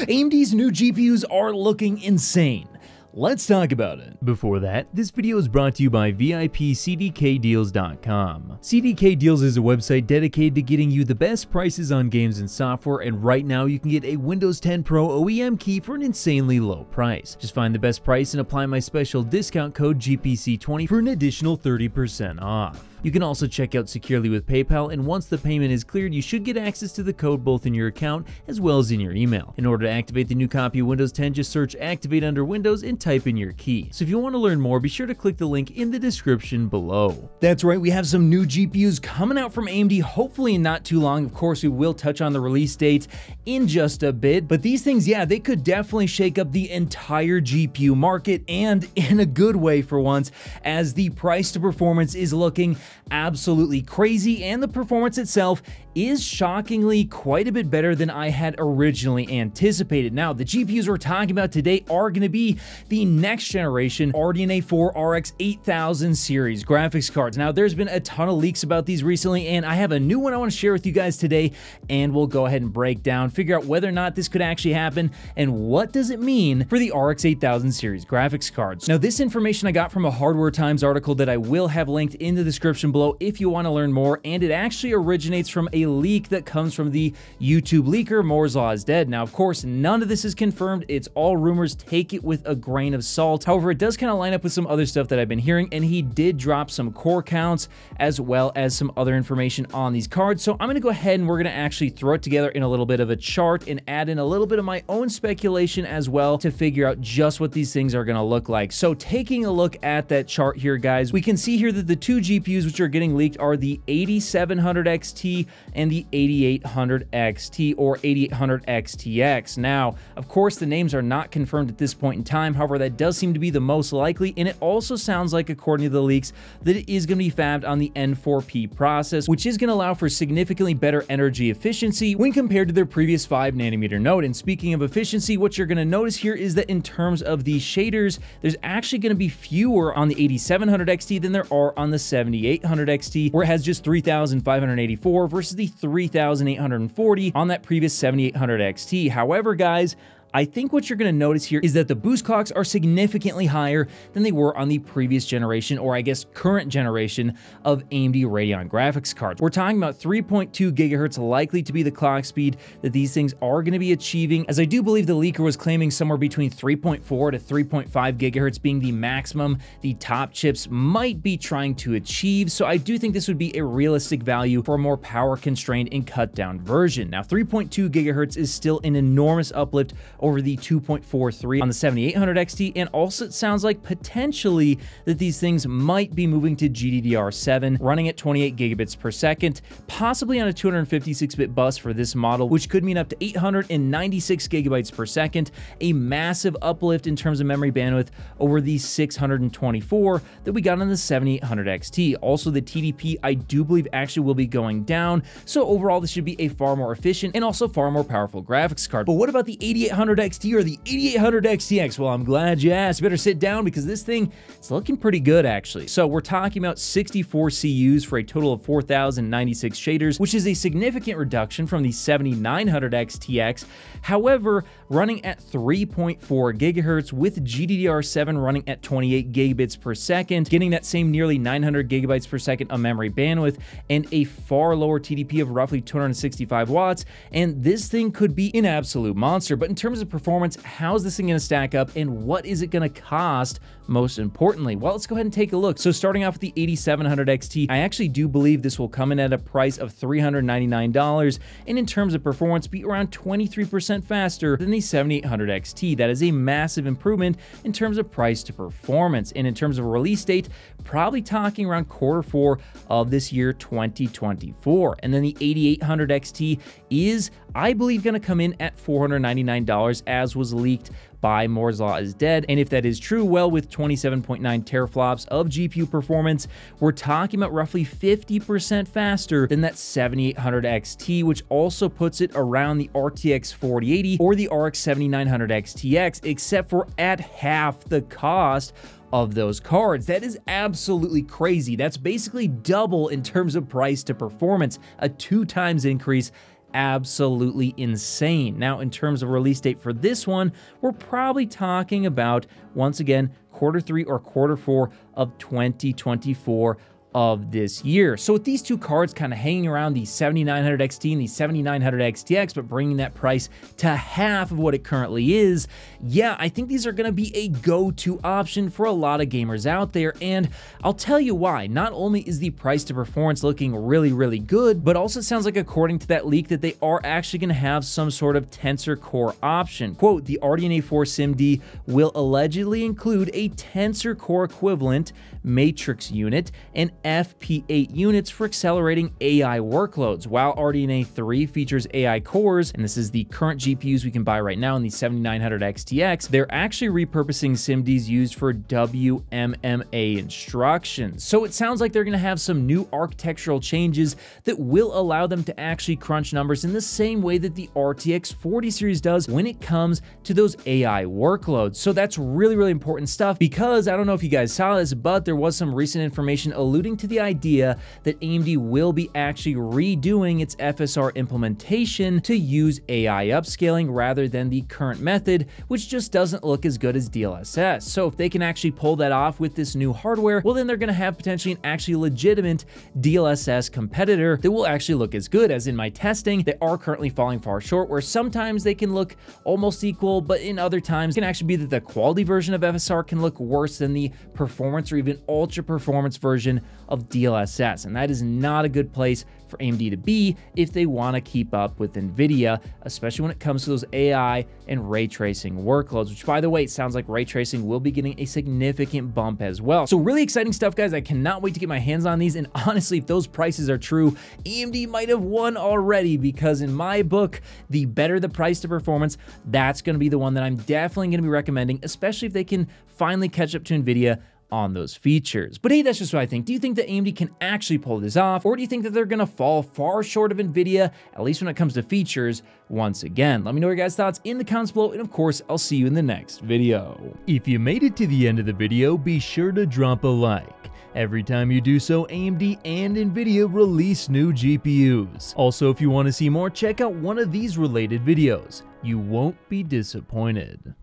AMD's new GPUs are looking insane. Let's talk about it. Before that, this video is brought to you by VIPCDKDeals.com. CDK Deals is a website dedicated to getting you the best prices on games and software, and right now you can get a Windows 10 Pro OEM key for an insanely low price. Just find the best price and apply my special discount code GPC20 for an additional 30% off. You can also check out securely with PayPal, and once the payment is cleared, you should get access to the code both in your account as well as in your email. In order to activate the new copy of Windows 10, just search Activate under Windows and type in your key. So if you want to learn more, be sure to click the link in the description below. That's right, we have some new GPUs coming out from AMD, hopefully in not too long. Of course, we will touch on the release date in just a bit, but these things, yeah, they could definitely shake up the entire GPU market and in a good way for once, as the price to performance is looking absolutely crazy, and the performance itself is shockingly quite a bit better than I had originally anticipated. Now, the GPUs we're talking about today are going to be the next generation RDNA 4 RX 8000 series graphics cards. Now, there's been a ton of leaks about these recently, and I have a new one I want to share with you guys today, and we'll go ahead and break down, figure out whether or not this could actually happen, and what does it mean for the RX 8000 series graphics cards. Now, this information I got from a Hardware Times article that I will have linked in the description below if you want to learn more, and it actually originates from a leak that comes from the YouTube leaker Moore's Law is Dead. Now, of course, none of this is confirmed. It's all rumors. Take it with a grain of salt. However, it does kind of line up with some other stuff that I've been hearing, and he did drop some core counts as well as some other information on these cards. So I'm going to go ahead and we're going to actually throw it together in a little bit of a chart and add in a little bit of my own speculation as well to figure out just what these things are going to look like. So taking a look at that chart here, guys, we can see here that the two GPUs which are getting leaked are the 8700 XT and the 8800 XT or 8800 XTX. Now, of course, the names are not confirmed at this point in time. However, that does seem to be the most likely, and it also sounds like, according to the leaks, that it is going to be fabbed on the N4P process, which is going to allow for significantly better energy efficiency when compared to their previous 5 nanometer node. And speaking of efficiency, what you're going to notice here is that in terms of the shaders, there's actually going to be fewer on the 8700 XT than there are on the 7800 XT, where it has just 3,584 versus the 3,840 on that previous 7800 XT. However, guys, I think what you're going to notice here is that the boost clocks are significantly higher than they were on the previous generation, or I guess current generation of AMD Radeon graphics cards. We're talking about 3.2 gigahertz likely to be the clock speed that these things are going to be achieving, as I do believe the leaker was claiming somewhere between 3.4 to 3.5 gigahertz being the maximum the top chips might be trying to achieve, so I do think this would be a realistic value for a more power constrained and cut down version. Now 3.2 gigahertz is still an enormous uplift over the 2.43 on the 7800 XT, and also it sounds like potentially that these things might be moving to GDDR7, running at 28 gigabits per second, possibly on a 256-bit bus for this model, which could mean up to 896 gigabytes per second, a massive uplift in terms of memory bandwidth over the 624 that we got on the 7800 XT. Also, the TDP, I do believe, actually will be going down, so overall, this should be a far more efficient and also far more powerful graphics card. But what about the 8800 XT or the 8800 XTX? Well, I'm glad you asked. Better sit down because this thing is looking pretty good, actually. So we're talking about 64 CUs for a total of 4,096 shaders, which is a significant reduction from the 7900 XTX. However, running at 3.4 gigahertz with GDDR7 running at 28 gigabits per second, getting that same nearly 900 gigabytes per second of memory bandwidth and a far lower TDP of roughly 265 watts. And this thing could be an absolute monster. But in terms of performance, how's this thing going to stack up and what is it going to cost most importantly? Well, let's go ahead and take a look. So starting off with the 8700 XT, I actually do believe this will come in at a price of $399 and in terms of performance be around 23% faster than the 7800 XT. That is a massive improvement in terms of price to performance. And in terms of release date, probably talking around quarter four of this year, 2024. And then the 8800 XT is, I believe, going to come in at $499 as was leaked by Moore's Law is dead. And if that is true, well, with 27.9 teraflops of GPU performance, we're talking about roughly 50% faster than that 7800 XT, which also puts it around the RTX 4080 or the RX 7900 XTX, except for at half the cost of those cards. That is absolutely crazy. That's basically double in terms of price to performance, a two times increase absolutely insane. Now, in terms of release date for this one, we're probably talking about, once again, quarter three or quarter four of 2024 of this year. So with these two cards kind of hanging around the 7900 XT and the 7900 XTX, but bringing that price to half of what it currently is, yeah, I think these are going to be a go-to option for a lot of gamers out there. And I'll tell you why. Not only is the price to performance looking really, really good, but also sounds like according to that leak that they are actually going to have some sort of Tensor Core option. Quote, the RDNA 4 SIMD will allegedly include a Tensor Core equivalent matrix unit and FP8 units for accelerating AI workloads. While RDNA 3 features AI cores, and this is the current GPUs we can buy right now in the 7900 XTX, they're actually repurposing SIMDs used for WMMA instructions. So it sounds like they're going to have some new architectural changes that will allow them to actually crunch numbers in the same way that the RTX 40 series does when it comes to those AI workloads. So that's really, really important stuff because I don't know if you guys saw this, but there was some recent information alluding to the idea that AMD will be actually redoing its FSR implementation to use AI upscaling rather than the current method, which just doesn't look as good as DLSS. So if they can actually pull that off with this new hardware, well then they're going to have potentially an actually legitimate DLSS competitor that will actually look as good as in my testing. They are currently falling far short, where sometimes they can look almost equal, but in other times it can actually be that the quality version of FSR can look worse than the performance or even ultra performance version of DLSS. And that is not a good place for AMD to be if they want to keep up with NVIDIA, especially when it comes to those AI and ray tracing workloads, which by the way, it sounds like ray tracing will be getting a significant bump as well. So really exciting stuff, guys. I cannot wait to get my hands on these. And honestly, if those prices are true, AMD might have won already because in my book, the better the price to performance, that's going to be the one that I'm definitely going to be recommending, especially if they can finally catch up to NVIDIA on those features. But hey, that's just what I think. Do you think that AMD can actually pull this off, or do you think that they're gonna fall far short of NVIDIA, at least when it comes to features, once again? Let me know your guys' thoughts in the comments below, and of course, I'll see you in the next video. If you made it to the end of the video, be sure to drop a like. Every time you do so, AMD and NVIDIA release new GPUs. Also, if you want to see more, check out one of these related videos. You won't be disappointed.